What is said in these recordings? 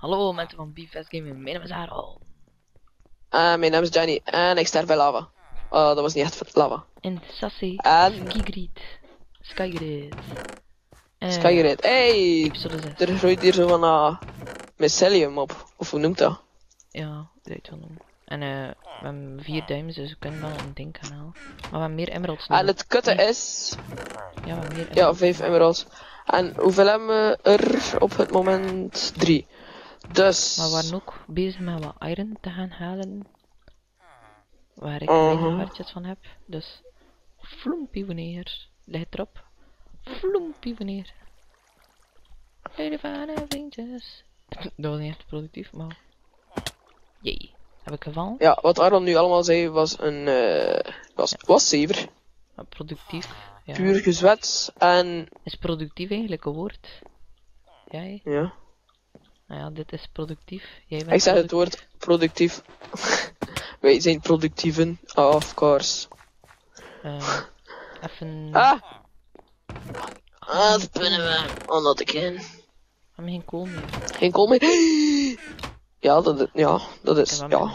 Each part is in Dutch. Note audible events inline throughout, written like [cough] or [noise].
Hallo mensen van BFS Gaming, mijn naam is Harold. Uh, mijn naam is Johnny en ik sterf bij lava. Oh, dat was niet echt lava. En Sassy, En Skygrid, Skygrid. Eh, Skyrit. Hey! Episode 6. Er groeit hier zo van uh, mycelium op. Of hoe noemt dat? Ja, dat weet wel noemen. En eh, we hebben vier duimen, dus we kunnen wel een ding gaan halen. Maar we hebben meer emeralds En nodig. het kutte is... Ja, we hebben meer Ja, emeralds. vijf emeralds. En hoeveel hebben we er op het moment? Drie. Dus... Maar we waren ook bezig met wat iron te gaan halen. Waar ik Mhm. weinig hartjes van heb. Dus, floempie wanneer. Leg het erop. Floempie wanneer. Hele fijne vriendjes. [laughs] Dat was niet echt productief, maar... Jee. Heb ik gevallen? Ja, wat Aaron nu allemaal zei was een... eh was, was zever. Maar productief. Ja. Puur gezwets en... Is productief eigenlijk een woord? Jij? Ja. Nou ja, dit is productief. Jij bent Ik zeg het woord productief. [laughs] Wij zijn productieven. Of course. Eh, even... Ah! Ah, dat pinnen we. Omdat ik in. We hebben geen kool meer. Geen kool meer. Ja, [gasps] dat ja, dat is, ja.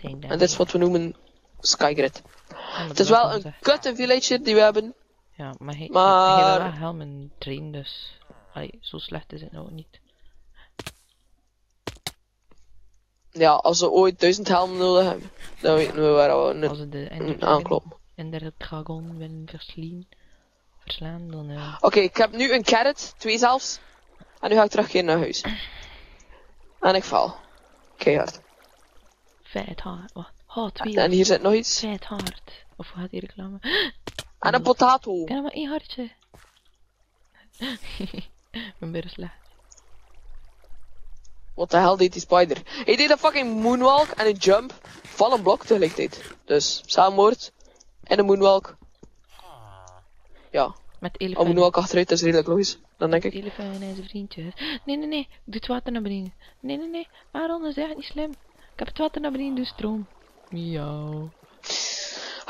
En dit is wat we noemen Skygrid. Ja, Het is wel een kutte village die we hebben. Ja, maar hij, maar- hij heeft wel helm en train, dus... Allee, zo slecht is het nou niet. Ja, als we ooit duizend helmen nodig hebben, dan weten we waar we Als nu we de aankloppen. Ender Dragon willen verslaan, verslaan dan... eh Oké, ik heb nu een carrot, twee zelfs. En nu ga ik terugkeren naar huis. En ik val. Keihard. vet hard. Wat? Oh, twee. En hier zit nog iets. Vet hard. Of gaat die reclame? En een potato. Ik heb maar één hartje. [laughs] Ben weer slecht. Wat de hel deed die spider? Hij deed een fucking moonwalk en een jump van een blok tegelijkertijd. Dus, samenwoord. En een moonwalk. Ja, Met een elefanten. moonwalk achteruit is redelijk logisch. Dan denk ik. Elefanten en zijn vriendjes. Nee, nee, nee. Doe het water naar beneden. Nee, nee, nee. Aaron, dat is echt niet slim. Ik heb het water naar beneden, dus stroom. Miauw.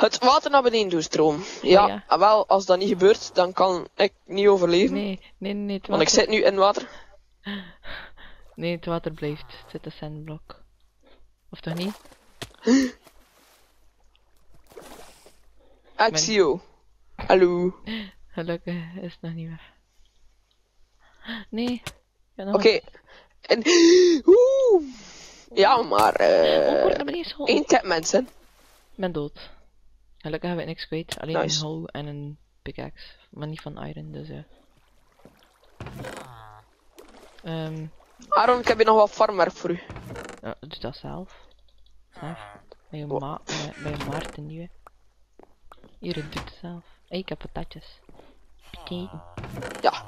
Het water naar beneden doen stroom. Ja, Oh wel, als dat niet gebeurt, dan kan ik niet overleven. Nee, nee, nee. Het Want ik water... zit nu in water. Nee, het water blijft. Het zit een sandblok. Of toch niet? Axio. Hallo. Gelukkig is het nog niet weg. Nee. Ja, Oké. En... Oeh. Ja, maar... Oh, eh geschoten. één tip, mensen. Ik ben dood. Gelukkig hebben we niks kwijt. Alleen Nice. een hoe en een pickaxe. Maar niet van iron, dus ja. Ehm, Aaron, ik heb hier nog wat farmwerk voor u. ja, doe dat zelf. Zelf. Bij je, ma bij, je Maarten nu. Hier, doe het zelf. Hey, ik heb patatjes. Piketen. Ja.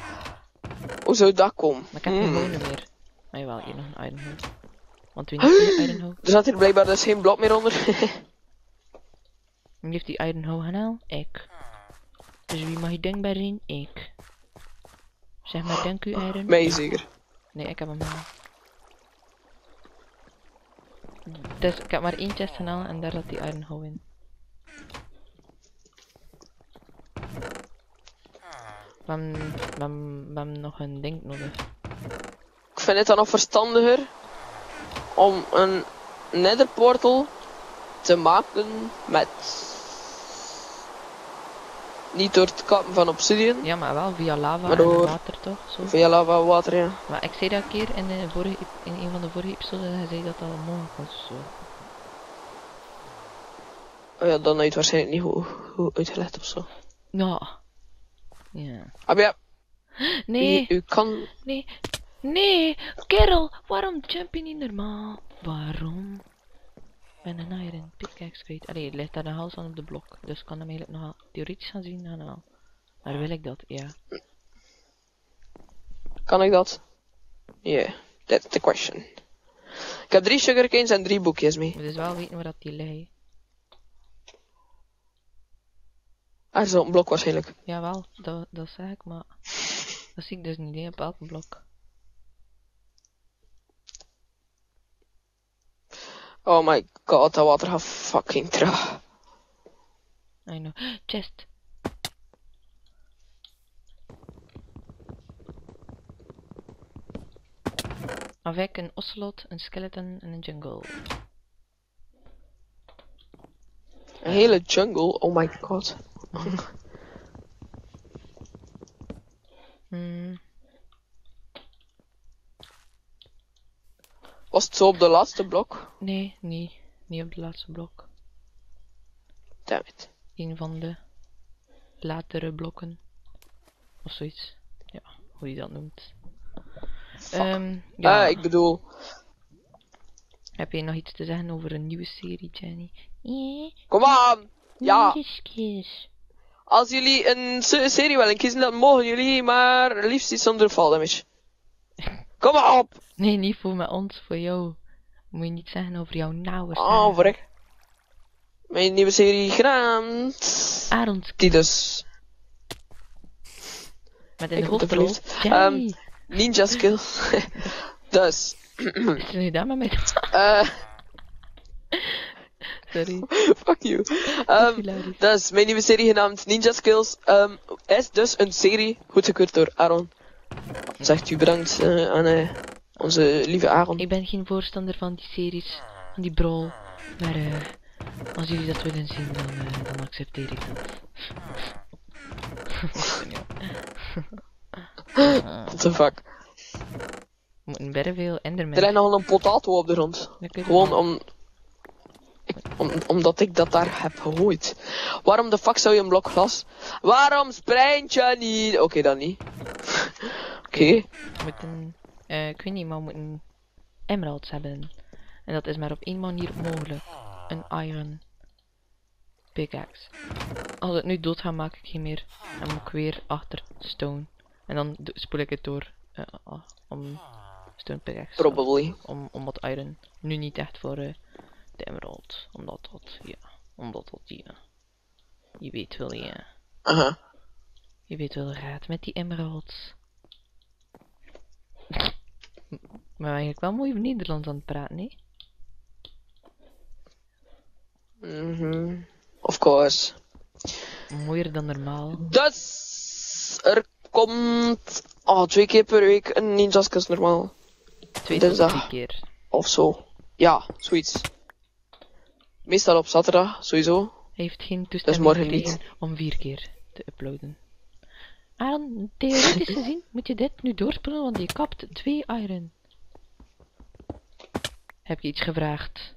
Hoe zou dat komen? Maar ik heb geen Hmm. meer. Maar jawel, hier nog een iron hoe. Want wie heeft die [gasps] iron hoe? Er zat hier blijkbaar dus geen blok meer onder. [laughs] Heeft die iron hoe gehaald? Ik. Dus wie mag je denkbaar zijn? Ik. Zeg maar, dank u, iron. Mij zeker. Nee, ik heb hem al. Dus ik heb maar één chest gedaan en daar zat die iron hoe in. We hebben, we, hebben, we hebben nog een ding nodig. Ik vind het dan nog verstandiger om een nether portal te maken met niet door het kappen van obsidian, Ja, maar wel via lava Maar en water toch? Zo. via lava water ja. Maar ik zei dat een keer in, de vorige, in een van de vorige episodes, hij zei dat dat mogelijk was. Zo. Oh ja, dan het waarschijnlijk niet goed, goed uitgelegd of zo. Ja. Ja. Maar ja, Nee. u, u kan Nee, nee, kerel, waarom jump je niet normaal? Waarom? Ben een iron pickaxe kwijt. Allee, het ligt daar een hals aan op de blok. Dus ik kan hem eigenlijk nog wel theoretisch gaan zien. gaan wel. Maar wil ik dat? Ja. Kan ik dat? Yeah, that's the question. Ik heb drie sugarcanes en drie boekjes mee. We dus wel weten waar dat die liggen. Is een blok waarschijnlijk. Jawel, dat, dat zeg ik, maar dat zie ik dus niet hè, op elke blok. Oh my god, de water have fucking tra. I know. Chest. Avec een ocelot, een skeleton en een jungle. Een hele jungle? Oh my god. [laughs] Was het zo op de laatste blok? nee, niet. Niet op de laatste blok. Damn it. Een van de latere blokken. Of zoiets. Ja, hoe je dat noemt. Ehm, ja, Ah, ik bedoel, heb je nog iets te zeggen over een nieuwe serie, Jenny? Nee, kom aan! Ja, kies. als jullie een se- serie willen kiezen, dan mogen jullie maar liefst iets zonder fall damage. Kom op! Nee, niet voor met ons, voor jou. Moet je niet zeggen over jouw nauwe Oh, verrek. Mijn nieuwe serie genaamd... Arons Die dus... met Ik word hoofdrol. Jenny. Ninja skill. [laughs] dus... Is er nu mij? [laughs] eh Sorry. fuck you. Hilarisch. dus mijn nieuwe serie genaamd Ninja Skills ehm, is dus een serie goedgekeurd door Aaron. Zegt u bedankt eh, aan onze lieve Aaron. Ik ben geen voorstander van die series, van die brawl. Maar eh, als jullie dat willen zien, dan, eh, dan accepteer ik dat. What the fuck. We moeten bijna veel Er ligt nog een potato op de grond. Gewoon om, ik- om, omdat ik dat daar heb gegooid. Waarom de fuck zou je een blok glas? Waarom sprint je niet? Oké, dan niet. [laughs] Oké. Eh, ik weet niet, maar we moeten emeralds hebben. En dat is maar op één manier mogelijk. Een iron pickaxe. Als het nu dood gaat, maak ik geen meer. Dan moet ik weer achter stone. En dan spoel ik het door eh, ah, om stone pickaxe. Probably. Om, omdat iron nu niet echt voor eh, de emerald. Omdat dat, ja. Omdat dat, ja. Je weet wel, ja. Aha. Je weet wel gaat met die emeralds. Maar eigenlijk wel mooi Nederlands aan het praten, hè? Mhm. Of course. Mooier dan normaal. Dus er komt oh, twee keer per week een Ninja Skills normaal. Twee Dinsdag. drie keer. Of zo. Ja, zoiets. Meestal op zaterdag, sowieso. Hij heeft geen toestemming morgen gekregen om vier keer te uploaden. Aaron, theoretisch gezien moet je dit nu doorspoelen, want je kapt twee iron. Heb je iets gevraagd?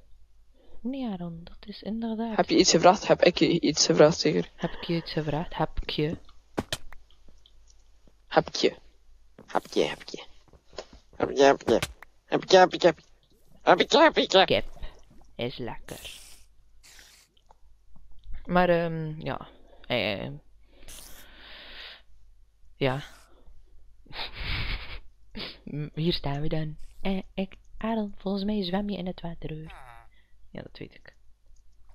Nee, Aaron, dat is inderdaad. Heb je iets gevraagd? Heb ik je iets gevraagd, zeker? Heb ik je iets gevraagd? Heb ik je? Heb ik je. Heb ik je, heb ik je. Heb ik je, heb ik je. Heb ik je, heb ik je. Heb ik je, heb ik je. Kip is lekker. Maar ehm ja. Eh, ja. [laughs] Hier staan we dan. Eh, ik, Aaron, volgens mij zwem je in het water. Ja, dat weet ik.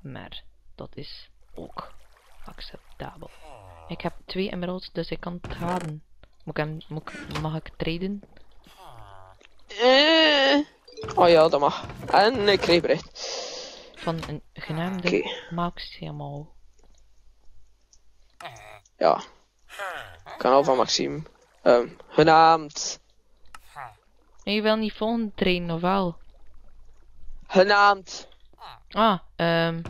Maar dat is ook acceptabel. Ik heb twee emeralds, dus ik kan het raden. Moet ik hem, moet ik, mag ik traden? Eh. Oh ja, dat mag. En ik kreeg bericht. Van een genaamde Oké. Maximo. Ja. Kanaal van Maxime. Ehm, genaamd. En je wil niet volgende trainen, of wel? Genaamd. Ah, ehm.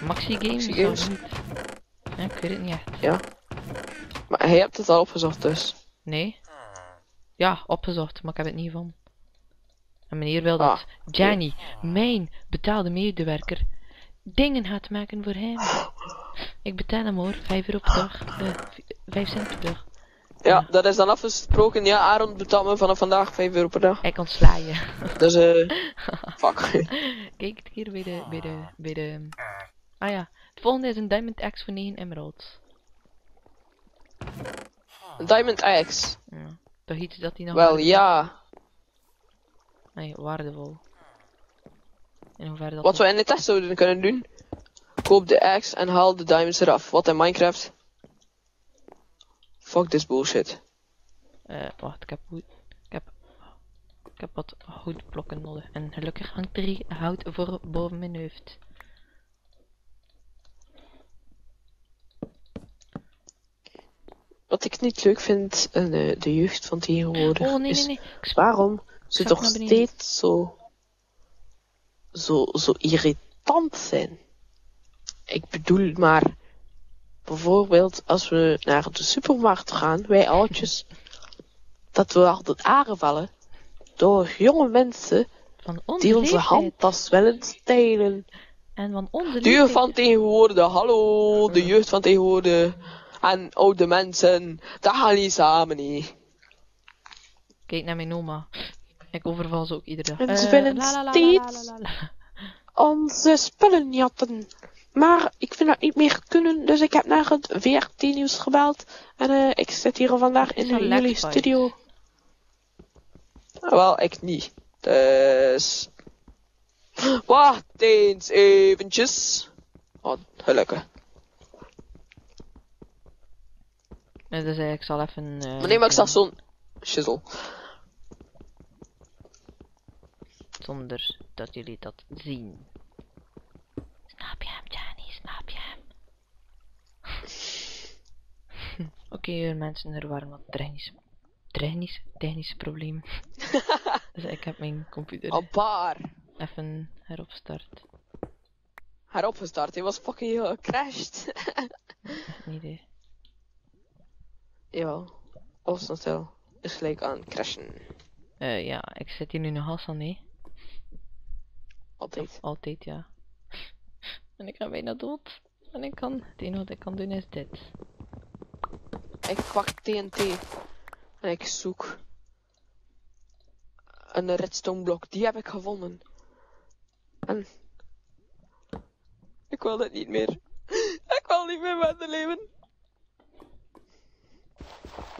Maxi Games? Maxi Games. niet? Ja, ik weet het niet echt. Ja. Maar hij hebt het al opgezocht, dus. Nee? Ja, opgezocht, maar ik heb het niet van. En meneer wil dat Ah, Jenny, mijn betaalde medewerker, dingen gaat maken voor hem. [gasps] Ik betaal hem hoor, 5 euro per dag. eh, v- 5 cent per dag. Ja, dat is dan afgesproken. Ja, Aaron betaalt me vanaf vandaag 5 euro per dag. Ik ontsla je. Dus eh. [laughs] fuck. Kijk het hier bij de, bij de, bij de... Ah ja, het volgende is een Diamond Axe voor 9 emeralds. Diamond Axe. Ja, toch iets dat hij nog... Wel, ja. Nee, waardevol. In hoeverre dat... Wat we in de test zouden kunnen doen. Koop de axe en haal de diamonds eraf. Wat in Minecraft. Fuck this bullshit. Eh, wacht, ik heb... Ik heb... Ik heb wat houtblokken nodig. En gelukkig hangt er hout voor boven mijn hoofd. wat ik niet leuk vind in de, de jeugd van tegenwoordig Oh, nee, nee, is nee. Ik waarom ze toch steeds zo, zo, zo irritant zijn. Ik bedoel maar, bijvoorbeeld als we naar de supermarkt gaan, wij oudjes, dat we altijd aangevallen door jonge mensen die onze handtas willen stelen. En van onze De jeugd van tegenwoordig, hallo, de jeugd van tegenwoordig. En oude mensen, dat gaan niet samen, niet. Kijk naar mijn oma. Ik overval ze ook iedere dag. En ze Eh, willen la, la, la, la, steeds-. Onze spullen jatten. Maar ik vind dat niet meer kunnen, dus ik heb naar het VRT nieuws gebeld. En eh, ik zit hier vandaag in een jullie laptop. studio. Ah, wel, ik niet. Dus... Wacht eens eventjes. Oh, gelukkig. Nee, dus eh, ik zal even... eh, Maar nee, maar ik zag zo'n... Shizzle. Zonder dat jullie dat zien. Snap je hem, Johnny? Snap je hem? [laughs] Oké, eh, mensen, er waren wat technische, technische, technische problemen. [laughs] dus ik heb mijn computer Een paar. even heropstart. Heropgestart, hij was fucking gecrashed. Niet idee. [laughs] Jawel. Alles dan stil. Is gelijk aan crashen. Eh, ja, ik zit hier nu nog als aan nee. Altijd. Altijd, ja. En ik ga bijna dood. En ik kan, het enige wat ik kan doen is dit. Ik pak TNT. En ik zoek. Een redstone blok. Die heb ik gevonden. En. Ik wil dit niet meer. [laughs] Ik wil niet meer verder leven.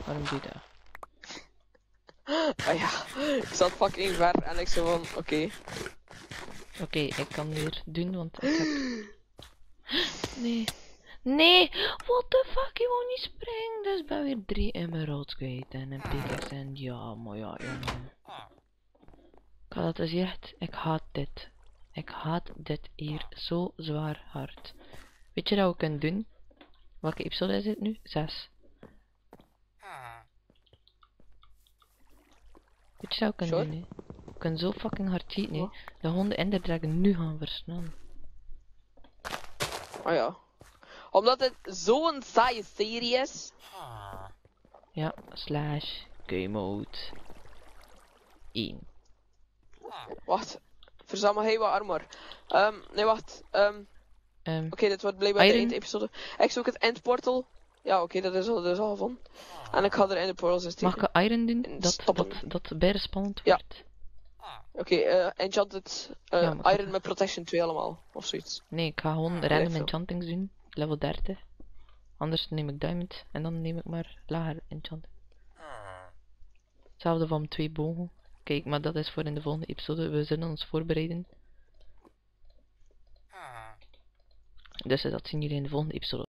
Waarom doe je dat? Ah ja. Ik zat fucking ver en ik zei van, oké. Oké, ik kan weer doen, want ik heb... [gasps] Nee. Nee! What the fuck, je wou niet springen! Dus ik ben weer drie emeralds kwijt en een pickaxe en ja, maar ja, jongen. Ik had het gezegd, ik haat dit. Ik haat dit hier zo zwaar hard. Weet je wat we kunnen doen? Welke episode is het nu? Zes. Weet je wat we kunnen doen, hè? We kunnen zo fucking hard cheaten, hè? De honden enderdragen nu gaan versnellen. Oh ja. Omdat het zo'n saaie serie is. Ja, slash game mode 1. Wacht. Verzamel heel wat armor. Ehm, nee, wacht. Ehm, Ehm, Oké, dit wordt blijkbaar de Iron? eindepisode. Ik zoek het endportal. Ja, oké, dat is al, dat is al gevonden. En ik ga er in de portal mag steken. ik iron doen? En Dat, dat, dat bijna spannend Ja. Wordt. Oké, eh enchanted eh, Ja, maar ik- iron met protection 2 allemaal. Of zoiets. Nee, ik ga gewoon weet random veel. enchantings doen. Level 30. Anders neem ik diamond. En dan neem ik maar lager enchanting. Hetzelfde van twee bogen. Kijk, maar dat is voor in de volgende episode. We zullen ons voorbereiden. Dus dat zien jullie in de volgende episode.